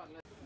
Bangladesh.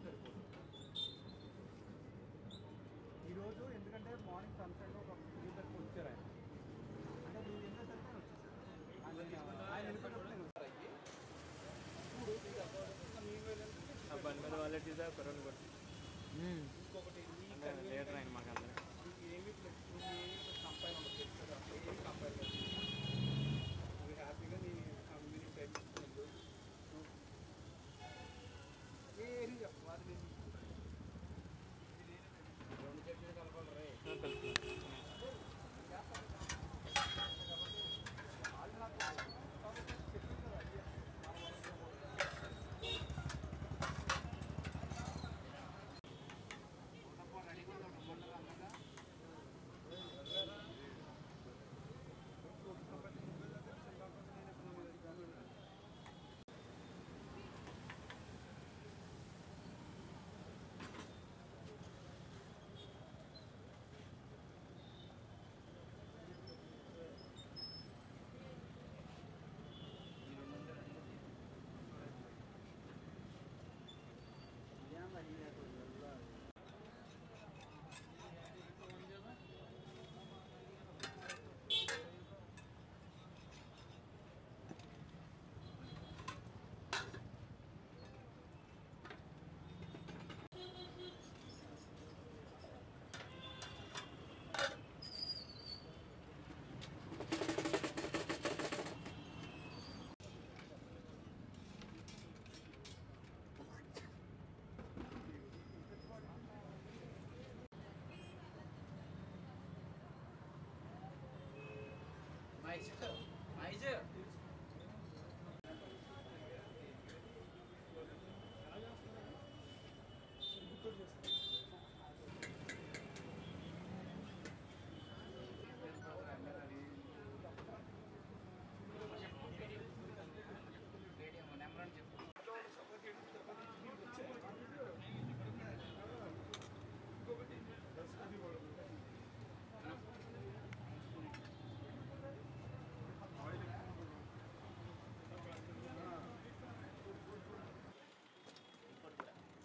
ఉంటే సరిపోతుంది ఈరోజు ఎందుకంటే మార్నింగ్ సన్సెట్ ఒక లీటర్కి వచ్చారు ఆయన అంటే నేను ఎంత సరిగ్గా వచ్చేసాను ఆయన- ఆయన వెళ్ళిపోయినప్పుడు నేను వచ్చాను. ఇప్పుడు ఇది అక్కడ మీ మీద ఆ బండి మీద వాళ్ళే తీసా కరోనా కొట్టి Mexico.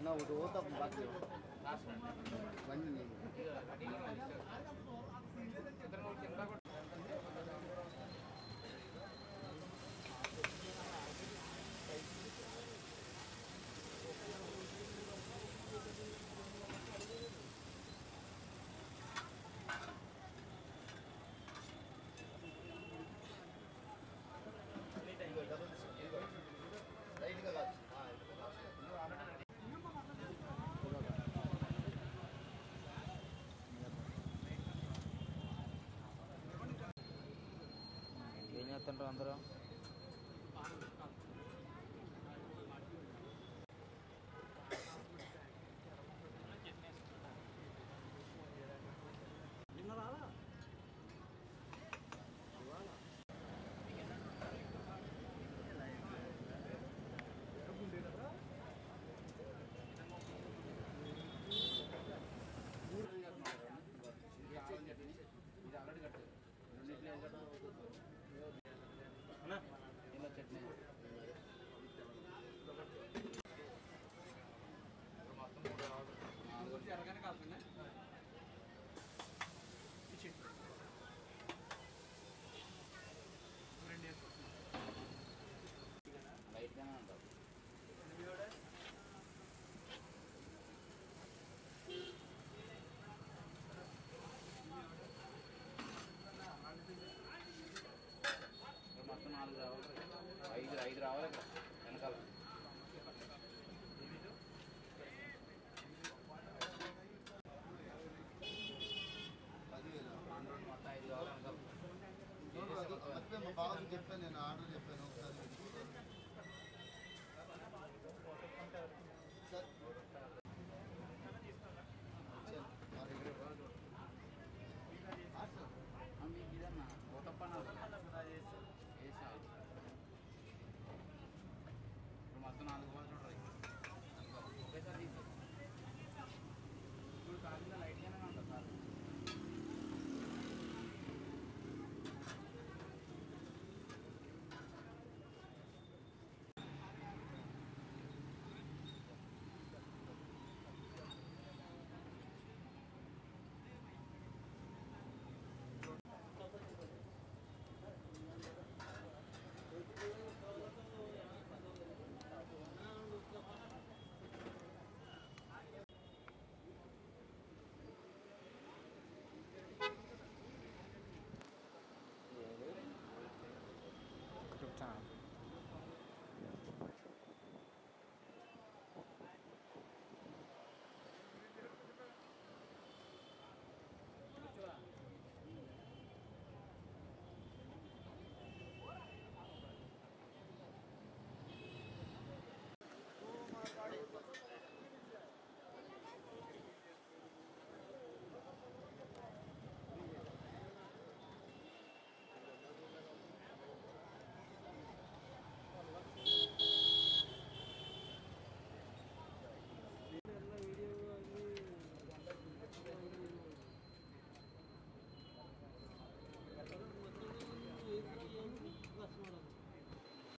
ಅಣ್ಣ ಒಂದು ಓದಪ್ಪ ಬಾಕಿ ಬನ್ನಿ ఏం చేస్తుంటారు అందరూ